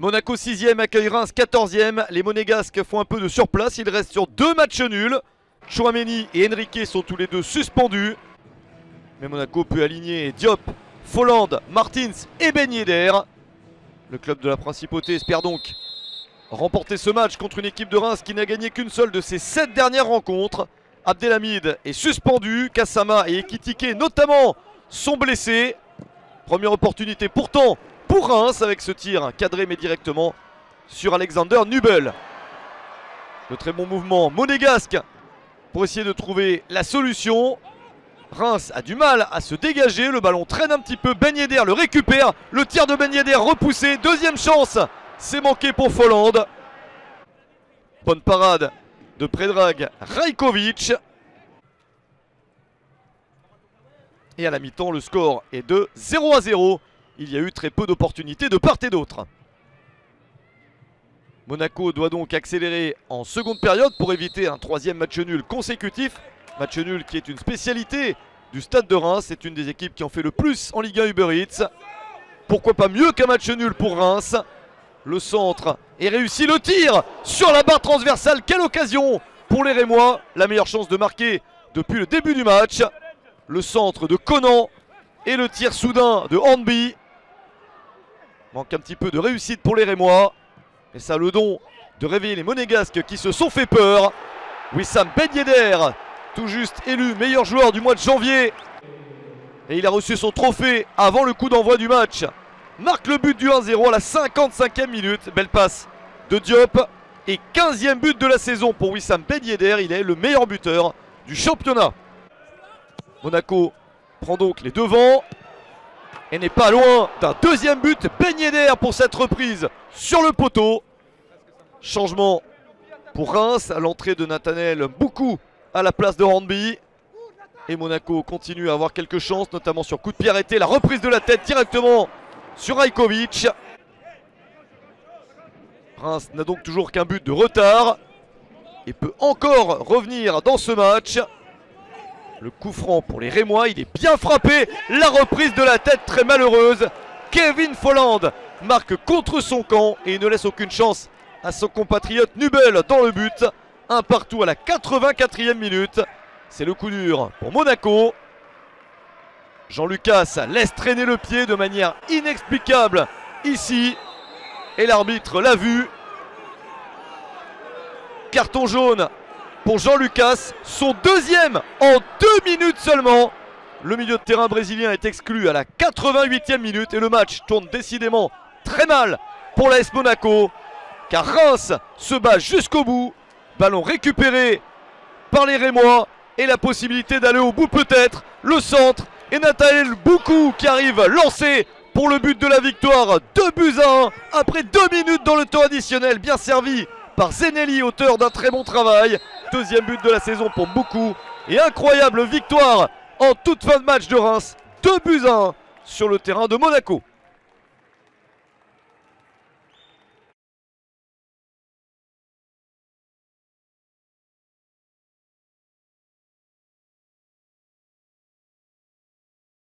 Monaco 6ème accueille Reims 14ème. Les Monégasques font un peu de surplace. Il reste sur deux matchs nuls. Chouameni et Enrique sont tous les deux suspendus. Mais Monaco peut aligner Diop, Folland, Martins et Ben. Le club de la Principauté espère donc remporter ce match contre une équipe de Reims qui n'a gagné qu'une seule de ses sept dernières rencontres. Abdelhamid est suspendu, Kassama et Ekitike notamment sont blessés. Première opportunité pourtant pour Reims avec ce tir cadré mais directement sur Alexander Nubel. Le très bon mouvement monégasque pour essayer de trouver la solution. Reims a du mal à se dégager, le ballon traîne un petit peu, Ben le récupère, le tir de Ben repoussé, deuxième chance, c'est manqué pour Folland. Bonne parade de Predrag Rajkovic. Et à la mi-temps, le score est de 0 à 0. Il y a eu très peu d'opportunités de part et d'autre. Monaco doit donc accélérer en seconde période pour éviter un troisième match nul consécutif. Match nul qui est une spécialité du Stade de Reims. C'est une des équipes qui en fait le plus en Ligue 1 Uber Eats. Pourquoi pas mieux qu'un match nul pour Reims? Le centre est réussi. Le tir sur la barre transversale. Quelle occasion pour les Rémois. La meilleure chance de marquer depuis le début du match. Le centre de Conan et le tir soudain de Hornby. Manque un petit peu de réussite pour les Rémois. Et ça a le don de réveiller les Monégasques qui se sont fait peur. Wissam Ben tout juste élu meilleur joueur du mois de janvier. Et il a reçu son trophée avant le coup d'envoi du match. Marque le but du 1-0 à la 55e minute. Belle passe de Diop. Et 15e but de la saison pour Wissam Ben. Il est le meilleur buteur du championnat. Monaco prend donc les devants et n'est pas loin d'un deuxième but. Ben Yedder pour cette reprise sur le poteau. Changement pour Reims à l'entrée de Nathanael beaucoup à la place de Hornby. Et Monaco continue à avoir quelques chances, notamment sur coup de pied arrêté. La reprise de la tête directement sur Rajkovic. Reims n'a donc toujours qu'un but de retard et peut encore revenir dans ce match. Le coup franc pour les Rémois, il est bien frappé. La reprise de la tête très malheureuse. Kevin Folland marque contre son camp et ne laisse aucune chance à son compatriote Nubel dans le but. Un partout à la 84e minute. C'est le coup dur pour Monaco. Jean-Lucas laisse traîner le pied de manière inexplicable ici. Et l'arbitre l'a vu. Carton jaune pour Jean-Lucas. Son deuxième en deux minutes seulement. Le milieu de terrain brésilien est exclu à la 88e minute et le match tourne décidément très mal pour l'AS Monaco. Car Reims se bat jusqu'au bout. Ballon récupéré par les Rémois et la possibilité d'aller au bout peut-être. Le centre et Nathanaël Boukou qui arrive lancé pour le but de la victoire. 2 buts à 1 après 2 minutes dans le temps additionnel. Bien servi par Zenelli, auteur d'un très bon travail. Deuxième but de la saison pour Boukou. Et incroyable victoire en toute fin de match de Reims. 2 buts à 1 sur le terrain de Monaco.